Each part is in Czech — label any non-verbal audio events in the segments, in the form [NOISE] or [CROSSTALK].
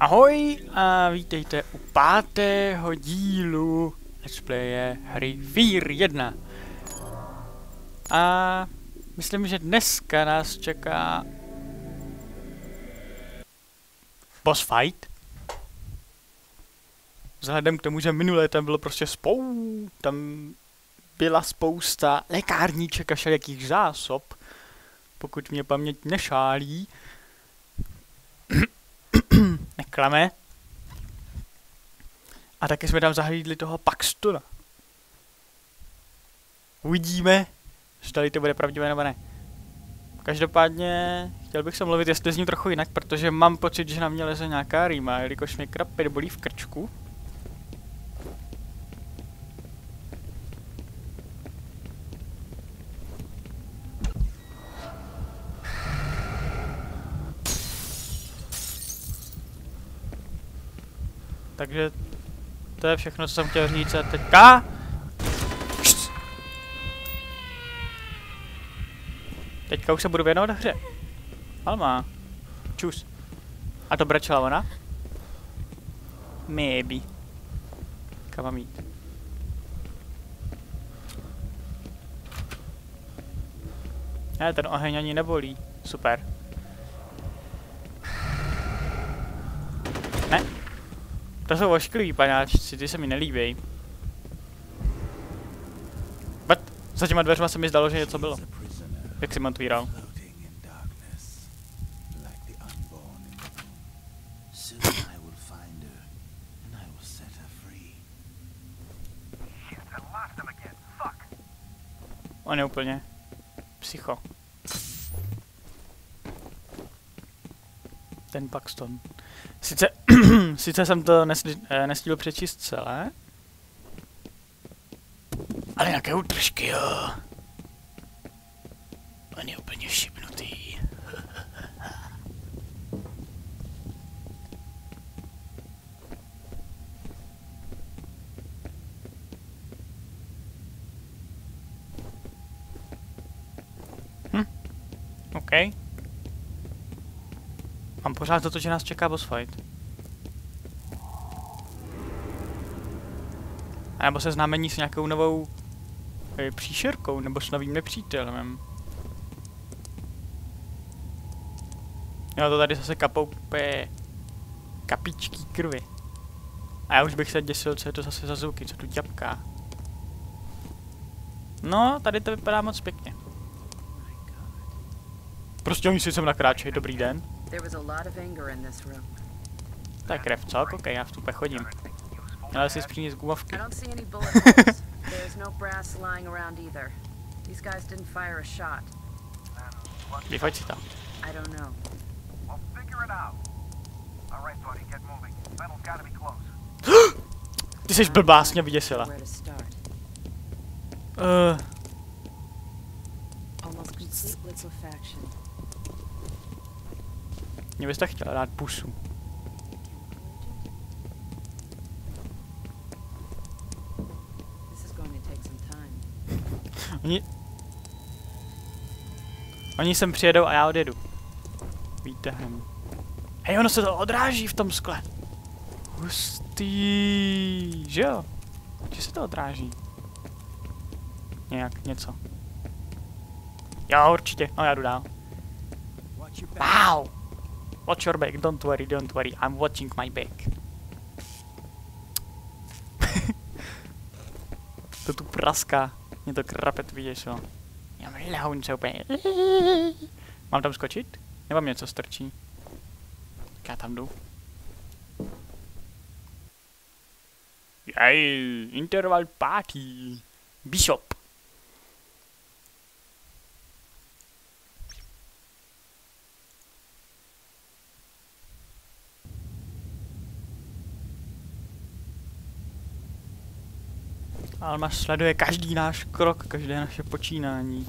Ahoj a vítejte u pátého dílu Let's Playe hry Fear 1. A myslím, že dneska nás čeká boss fight. Vzhledem k tomu, že minulé tam bylo prostě spou... Tam byla spousta lékárníček a všelijakých zásob. Pokud mě paměť nešálí neklame. A taky jsme tam zahlídli toho Paxtona. Uvidíme, zda to bude pravdivé nebo ne. Každopádně chtěl bych se mluvit, jestli zní trochu jinak, protože mám pocit, že na mě leze nějaká rýma, jelikož mě krapit bolí v krčku. Takže to je všechno, co jsem chtěl říct a teďka... Teďka už se budu věnovat hře. Alma. Čus. A to brečela ona? Maybe. Kam mám jít? Ne, ten oheň ani nebolí. Super. Ne. To jsou ošklivý panáčci, ty se mi nelíbí. But za těma dveřma se mi zdalo, že něco bylo. Jak jsem otvíral. On je úplně psycho. Ten Paxton. Sice, [CLEARS THROAT] sice jsem to eh, nestihl přečíst celé, ale nějaké útržky, jo. On je úplně šibnutý. [LAUGHS] hm, OK. Mám pořád za to, že nás čeká boss fight. A nebo se znamení s nějakou novou e, příšerkou, nebo s novým nepřítelem. Jo, to tady zase kapou pe, kapičky krvi. A já už bych se děsil, co je to zase za zvuky, co tu ťapká. No, tady to vypadá moc pěkně. Prostě oni si sem nakráčejí, dobrý den. To je krev, co? Ok, já v tupe chodím. Ale si přinést gumovky. [LAUGHS] Vyfoď si tam. I don't know. Well, figure it out. All right, buddy, get moving. Battle's gotta be close. [GASPS] Ty jsi blbá, mě vyděsila. Uh. Mě byste chtěla dát pusu. Oni... Oni sem přijedou a já odjedu. Výtahem. Hej, ono se to odráží v tom skle. Hustý, že jo? Či se to odráží? Nějak, něco. Jo, určitě. No já jdu dál. Wow! Watch your back, don't worry, don't worry, I'm watching my back. [LAUGHS] to tu praská. Mě to krapet vyděsilo. Já mám lehounce úplně. Mám tam skočit? Nebo mě něco strčí? Tak já tam jdu. Jej, interval party. Bishop. Alma sleduje každý náš krok, každé naše počínání.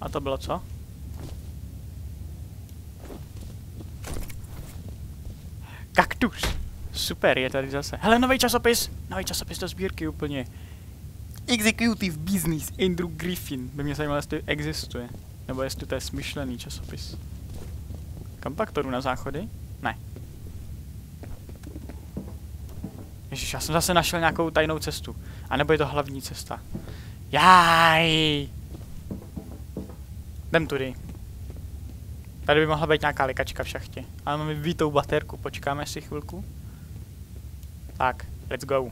A to bylo co? Kaktus! Super, je tady zase. Hele, nový časopis! Nový časopis do sbírky úplně. Executive Business Andrew Griffin. By mě zajímalo, jestli existuje. Nebo jestli to je smyšlený časopis. Kam pak to jdu na záchody? Ne. Ježiš, já jsem zase našel nějakou tajnou cestu. A nebo je to hlavní cesta. Jaj! Jdem tudy. Tady by mohla být nějaká likačka v šachtě. Ale máme vybitou baterku, počkáme si chvilku. Tak, let's go.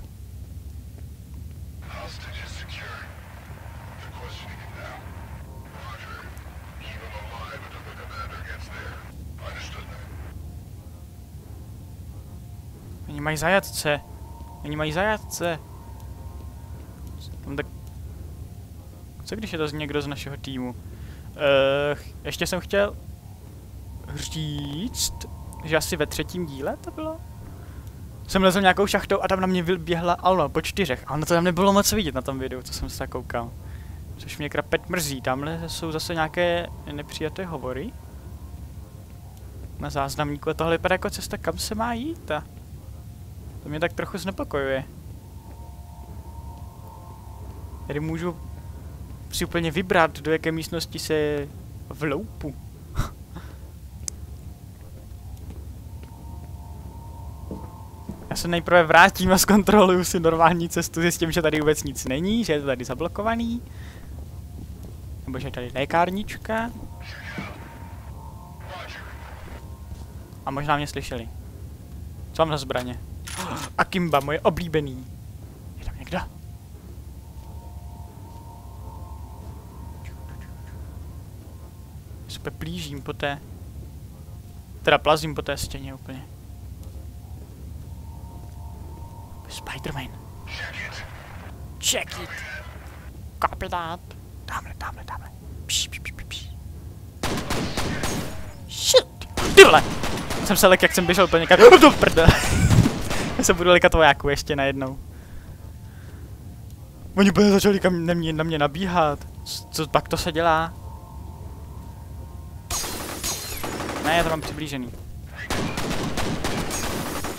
Oni mají zajatce. Oni mají zajatce. Co když je to někdo z našeho týmu? Uh, ještě jsem chtěl říct, že asi ve třetím díle to bylo? Jsem lezl nějakou šachtou a tam na mě vyběhla Alma po čtyřech. A ono to tam nebylo moc vidět na tom videu, co jsem se tak koukal. Což mě krapet mrzí. Tamhle jsou zase nějaké nepřijaté hovory. Na záznamníku a tohle vypadá jako cesta, kam se má jít. A to mě tak trochu znepokojuje. Tady můžu si úplně vybrat, do jaké místnosti se vloupu. [LAUGHS] Já se nejprve vrátím a zkontroluju si normální cestu, zjistím, že tady vůbec nic není, že je to tady zablokovaný. Nebo že je tady lékárnička. A možná mě slyšeli. Co mám za zbraně? Akimba, moje oblíbený. Je tam někdo? Se plížím po té... Teda plazím po té stěně úplně. Spider-Man. Check it. Copy that. Tamhle, tamhle, tamhle. Pš, pš, pš, pš. Shit. Ty vole. Jsem se lek, jak jsem běžel úplně někam. Do prdele. Se budu likat vojáku ještě najednou. Oni bude začali kam na mě, na mě nabíhat. Co, pak to se dělá? Ne, já to mám přiblížený.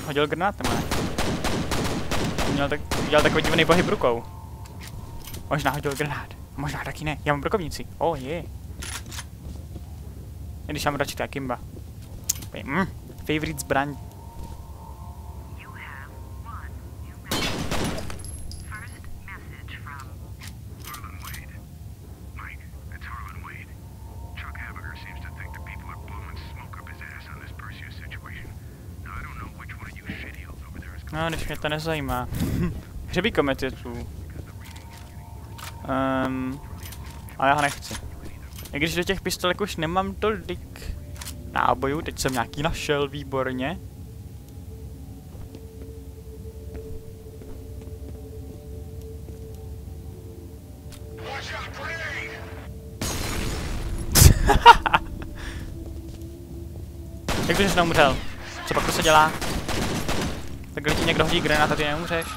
Hodil granát, nebo ne? Měl tak, dělal takový divný pohyb rukou. Možná hodil granát. Možná taky ne. Já mám brokovnici. Oh, je. I když mám radši ta Kimba. Mm, favorite zbraň. No, když mě to nezajímá. [LAUGHS] Hřebí kometitů. Um, ale já ho nechci. I když do těch pistolek už nemám tolik nábojů, teď jsem nějaký našel, výborně. [LAUGHS] Jak to, že jsi neumřel? Co pak to se dělá? Takhle ti někdo hodí granát a ty neumřeš?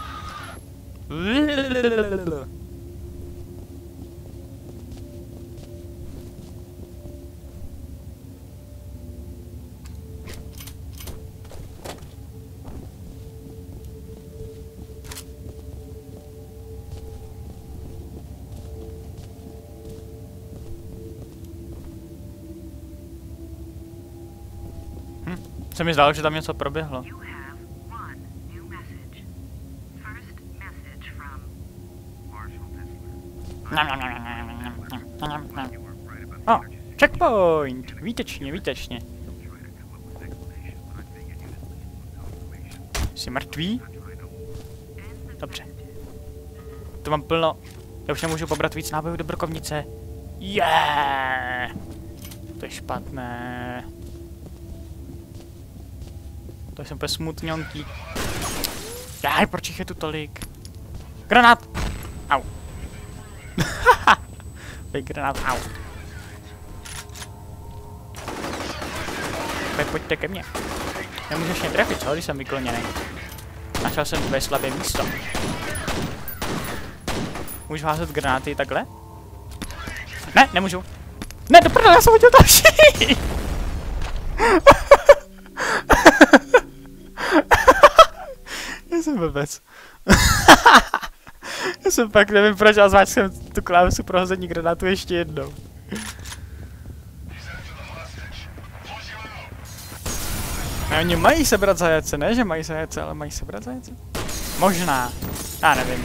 Se mi zdálo, že tam něco proběhlo. Least want confirmation. Jsi mrtvý? Dobře. To mám plno. Já už nemůžu pobrat víc nábojů do brokovnice. Yeah! To je špatné. To jsem úplně smutňonký. Jaj, proč jich je tu tolik? Granát! Au. [LAUGHS] Granát, au. Tak pojďte ke mně. Nemůžeš mě trefit, co, když jsem vykloněný. Našel jsem tvé slabé místo. Můžu házet granáty takhle? Ne, nemůžu. Ne, do prdele, já jsem hodil další! [LAUGHS] já jsem blbec. [LAUGHS] já jsem pak nevím proč, ale zváč jsem tu klávesu pro hození granátu ještě jednou. A oni mají sebrat zajece, ne že mají zajece, ale mají sebrat zajece? Možná. Já nevím.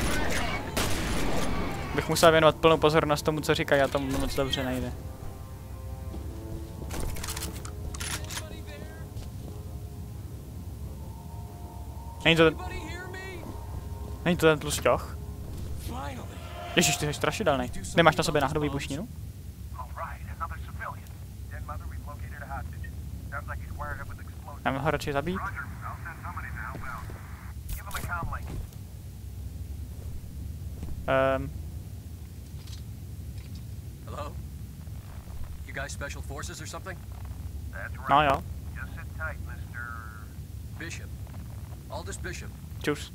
Bych musel věnovat plnou pozornost tomu, co říkají, a tomu moc dobře nejde. Není to ten... Není to ten tlusťoch? Ježiš, ty jsi strašidelný. Nemáš na sobě náhodou výbušninu? Him a comm link. Um, Hello? You guys special forces or something? That's right. no jo, Just sit tight, Mr. Bishop. Aldous Bishop. čus.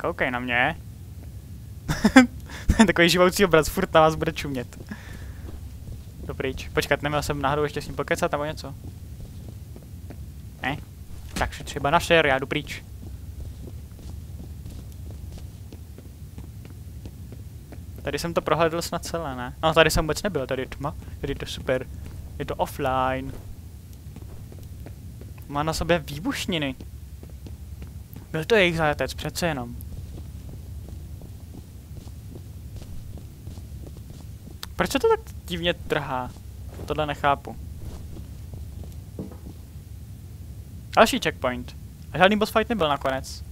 Nekoukej na mě. [LAUGHS] Takový živoucí obraz, furt na vás bude čumět. Dobrýč. Počkat, neměl jsem náhodou ještě s ním pokecat nebo něco? Ne? Takže třeba na share, já jdu pryč. Tady jsem to prohlédl snad celé, ne? No, tady jsem vůbec nebyl, tady je tma. Tady je to super. Je to offline. Má na sobě výbušniny. Byl to jejich zajatec, přece jenom. Proč se to tak divně trhá? Tohle nechápu. Další checkpoint. A žádný boss fight nebyl nakonec.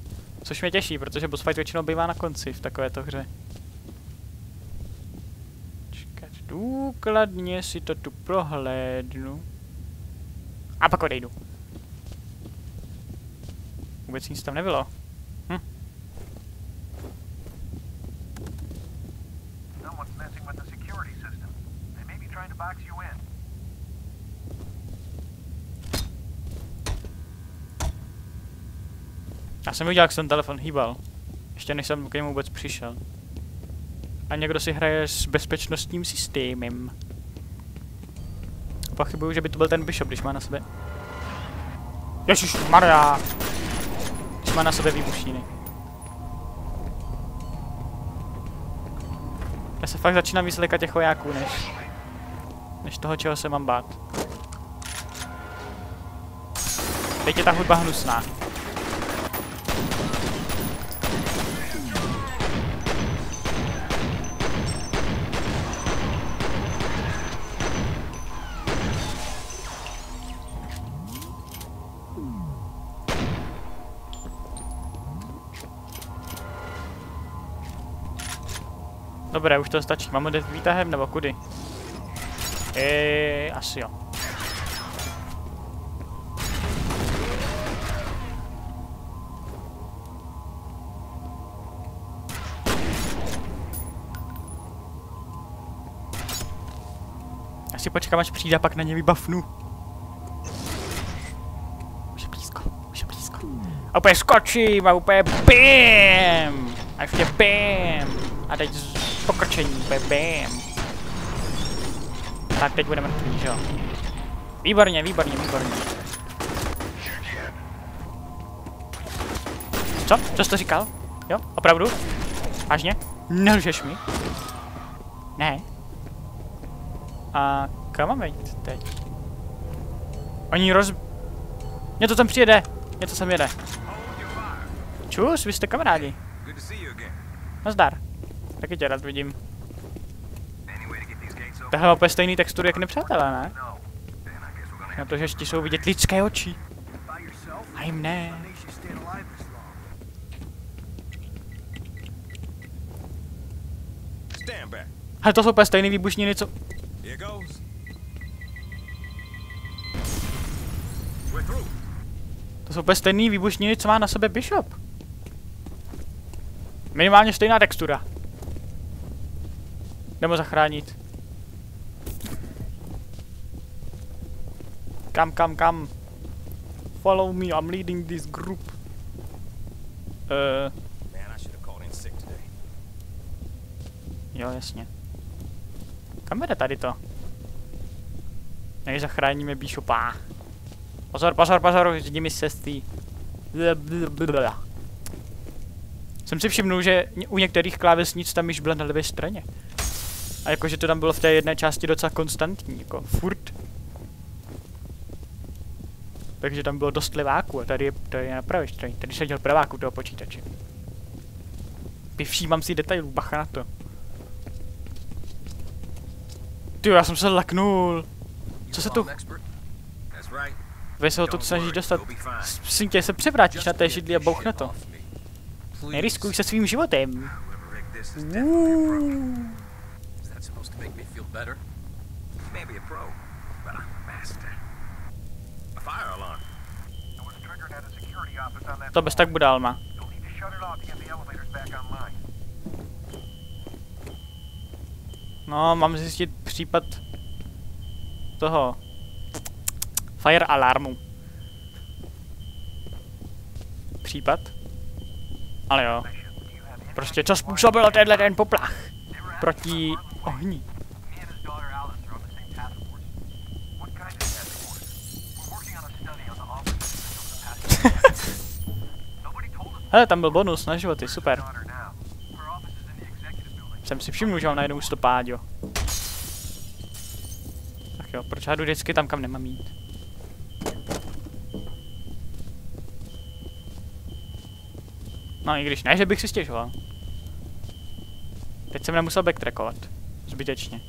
Což mě těší, protože boss fight většinou bývá na konci v takovéto hře. Čekat, důkladně si to tu prohlédnu. A pak odejdu. Vůbec nic tam nebylo. Box you in. Já jsem viděl, jak se ten telefon hýbal. Ještě než jsem k němu vůbec přišel. A někdo si hraje s bezpečnostním systémem. Pochybuju, že by to byl ten Bishop, když má na sebe... Ježíš Maria! Když má na sebe výbušniny. Já se fakt začínám vyslekat těch vojáků, než... Než toho, čeho se mám bát. Teď je ta hudba hnusná. Dobré, už to stačí. Mám jde výtahem nebo kudy? Eee, asi jo. Já si počkám, až přijde a pak na ně vybafnu. Už je blízko, už je blízko. A úplně skočím a úplně BAM! A ještě BAM! A teď pokrčení, úplně BAM! Tak teď budeme mrtví, že jo? Výborně, výborně, výborně. Co? Co jsi to říkal? Jo? Opravdu? Vážně? Nelžeš mi? Ne. A kam máme jít teď? Oni roz... Něco tam přijede. Něco sem jede. Čus, vy jste kamarádi. Nazdar. Taky tě rád vidím. Má úplně stejný textury jak nepřátelé, ne? Na to, že ti jsou vidět lidské oči. A jim ne. Ale to jsou úplně stejný výbušniny, co... To jsou úplně stejný výbušniny, co má na sobě Bishop. Minimálně stejná textura. Jdeme zachránit. Kam, kam, kam? Follow me, I'm leading this group. Uh, Man, I should have called in sick today. jo, jasně. Kam vede tady to? Než zachráníme Bishopa. Pozor, pozor, pozor, jdi mi. Blablabla. Jsem si všimnul, že u některých klávesnic tam již byla na levé straně. A jakože to tam bylo v té jedné části docela konstantní, jako furt. Takže tam bylo dost leváků a tady je, tady je na pravé straně. Tady seděl pravák u toho počítače. Všímám si detailů, bacha na to. Ty, já jsem se laknul. Co se tu... Vy se ho tu Don't snažíš dostat. Prosím tě, se převrátíš na té židli a this bouch na shit to. Neriskuj se svým životem. Whoever rigged this is definitely a pro. Is that supposed to make me feel better? He may be a pro, but I'm a master. To bez tak bude, Alma. No, mám zjistit případ toho fire alarmu. Případ? Ale jo. Prostě co způsobilo tenhle ten poplach? Proti ohni. Hele, tam byl bonus na životy, super. Jsem si všiml, že mám najednou stopáďo. Tak jo, proč já jdu vždycky tam, kam nemám jít? No i když ne, že bych si stěžoval. Teď jsem nemusel backtrackovat. Zbytečně.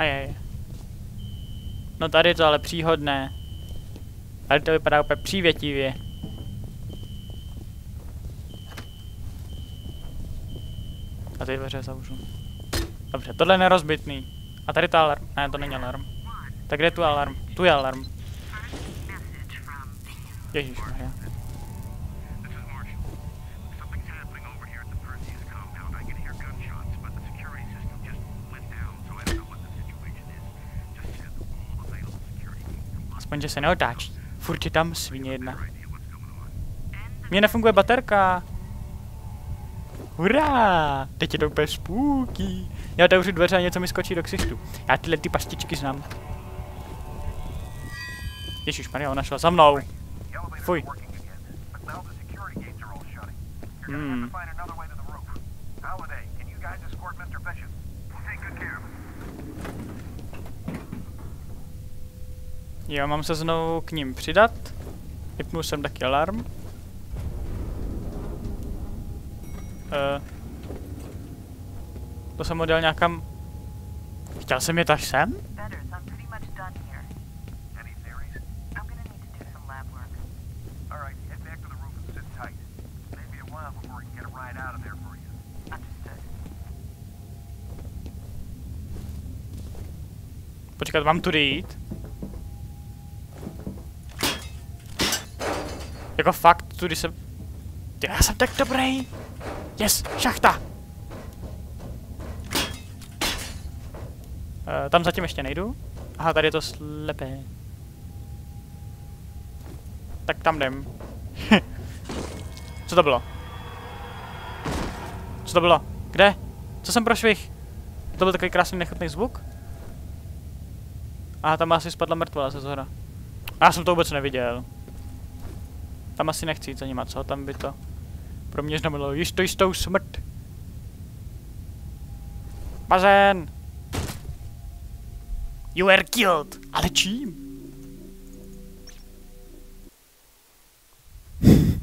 Ajaj. No tady je to ale příhodné. Tady to vypadá úplně přívětivě. A ty dveře zavřu. Dobře, tohle je nerozbitný. A tady to alarm. Ne, to není alarm. Tak kde je tu alarm? Tu je alarm. Ježišmarja. Aspoň, že se neotáčí. Furt je tam svině jedna. Mně nefunguje baterka. Hurá! Teď je to úplně spooky. Já otevřu dveře a něco mi skočí do ksichtu. Já tyhle ty pastičky znám. Ježíš Maria, ona šla za mnou. Fuj. are Jo, mám se znovu k ním přidat. Vypnul jsem taky alarm. Uh, to jsem odjel nějakam... Chtěl jsem jet až sem? Počkat, mám tudy jít? Jako fakt, tudy jsem... Ty, já jsem tak dobrý! Yes, šachta! Uh, tam zatím ještě nejdu. Aha, tady je to slepé. Tak tam jdem. [LAUGHS] Co to bylo? Co to bylo? Kde? Co jsem prošvih? To byl takový krásný nechutný zvuk? Aha, tam asi spadla mrtvola ze zhora. A já jsem to vůbec neviděl. Tam asi nechci jít za nima, co? Tam by to pro mě znamenalo jistou jistou smrt. Bazén! You were killed! Ale čím? [LAUGHS]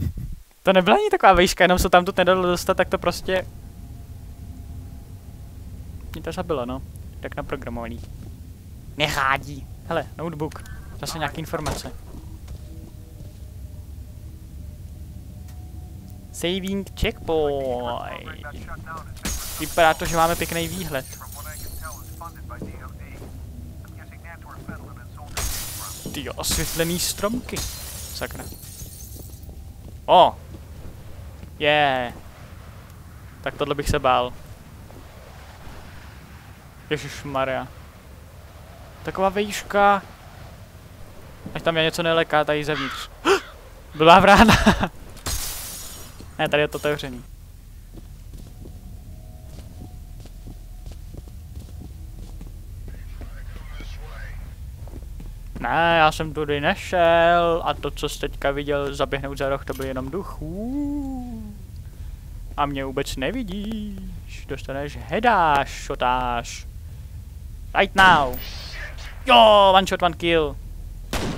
to nebyla ani taková vejška, jenom se tam tu nedalo dostat, tak to prostě... Mě to zabilo, no. Tak naprogramovaný. Nechádí. Hele, notebook. Zase nějaké informace. Saving checkpoint. Vypadá to, že máme pěkný výhled. Ty osvětlený stromky. Sakra. O! Je. Yeah. Tak tohle bych se bál. Ježíš Maria. Taková vejška. Ať tam je něco neleká tady zevnitř. [GASPS] Byla vrána. Ne, tady je to otevřený. Ne, já jsem tudy nešel a to, co jsi teďka viděl zaběhnout za roh, to byl jenom duch. A mě vůbec nevidíš. Dostaneš hedáš, šotáš. Right now. Jo, one shot, one kill.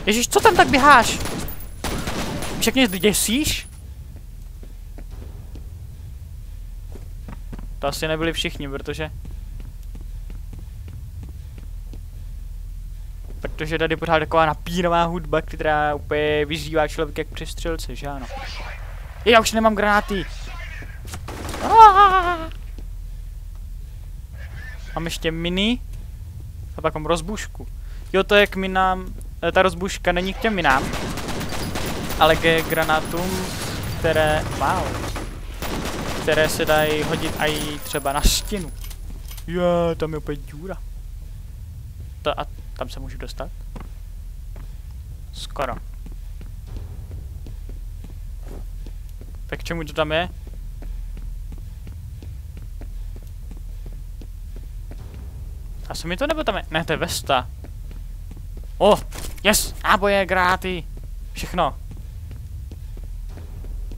Ježíš, co tam tak běháš? Mě děsíš? To asi nebyli všichni, protože... Protože tady pořád taková napínová hudba, která úplně vyzývá člověk jak přestřelce, že ano? Já už nemám granáty. Aaaa! Mám ještě mini. A pak mám rozbušku. Jo, to je k minám. eh, Ta rozbuška není k těm minám. Ale ke granátům, které... Wow. Které se dají hodit i třeba na stěnu. Jo, tam je úplně díra. To a tam se můžu dostat? Skoro. Tak čemu to tam je? Asi mi to nebo tam je? Ne, to je Vesta. Oh, yes, náboje, gráty, všechno.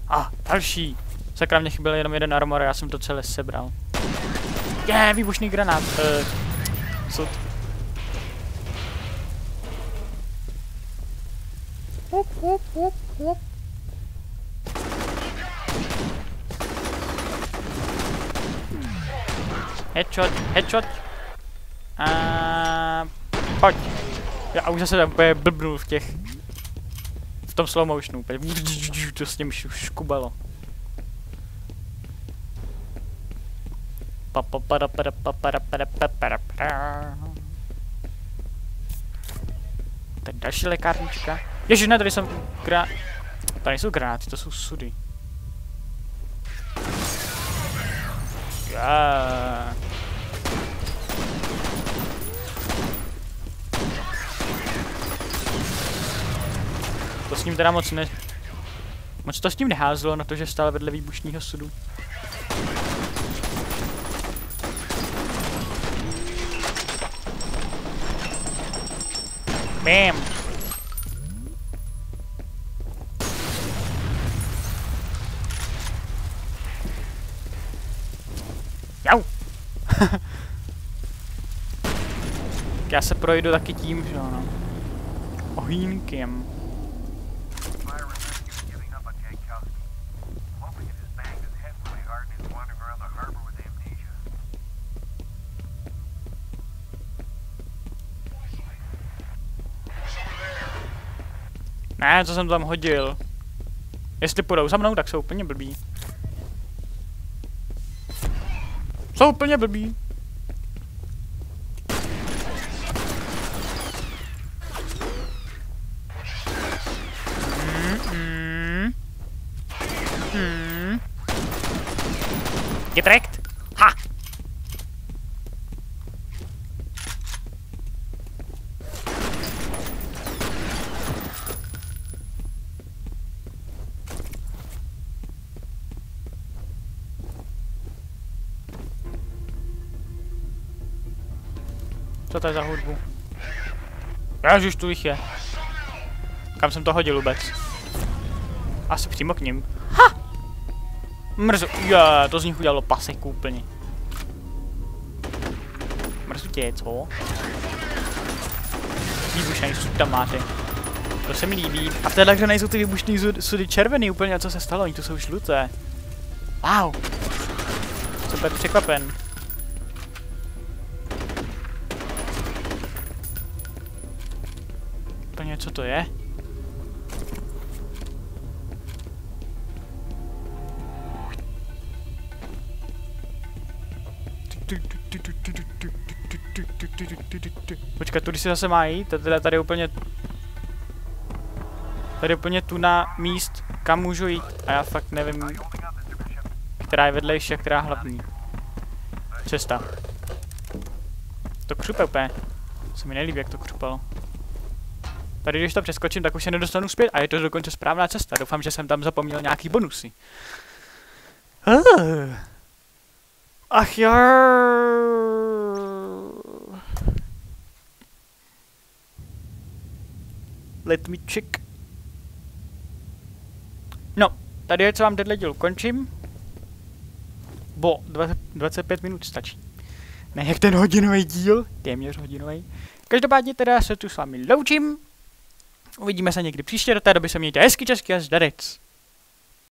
A, ah, další. Sakra, mě chyběl jenom jeden armor, já jsem to celé sebral. Je, yeah, výbušný granát. Uh, sud. Up, up. Headshot, headshot. A pojď. Já už zase úplně blbnul v těch... V tom slow motionu. To s ním škubalo. Tady další lékárnička. Ježiš, ne, tady jsem gra... Tady nejsou granáty, to jsou sudy. To s ním teda moc ne... Moc to s ním neházelo na to, že stále vedle výbušního sudu. Bam! Jau! [LAUGHS] Já se projdu taky tím, že ano. Ohýnkem. Ne, co jsem tam hodil? Jestli půjdou za mnou, tak jsou úplně blbí. Jsou úplně blbí. Mm, mm. Mm. Get wrecked. Ha! Co to je za hudbu? Ježiš, tu jich je. Kam jsem to hodil vůbec? Asi přímo k ním. Ha! Mrzu. Je, to z nich udělalo pasek úplně. Mrzu tě, co? Výbušný sud tam máte. To se mi líbí. A v téhle hře nejsou ty výbušný sud- sudy červený úplně, a co se stalo? Oni tu jsou žluté. Wow. Super překvapen. Co to je? Počkat, tudy si zase má jít, tady, tady úplně... Tady úplně tu na míst, kam můžu jít a já fakt nevím, která je vedlejší a která hlavní. Cesta. To křupe úplně. Se mi nelíbí, jak to křupalo. Tady, když to přeskočím, tak už se nedostanu zpět a je to dokonce správná cesta. Doufám, že jsem tam zapomněl nějaký bonusy. Uh. Ach jo. Let me check. No, tady je, co vám tenhle díl končím. Bo, 20, 25 minut stačí. Ne jak ten hodinový díl, téměř hodinový. Každopádně teda se tu s vámi loučím. Uvidíme se někdy příště, do té doby se mějte hezky česky a zdarec.